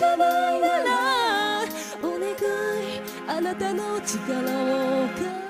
じゃないならお願い。あなたの力を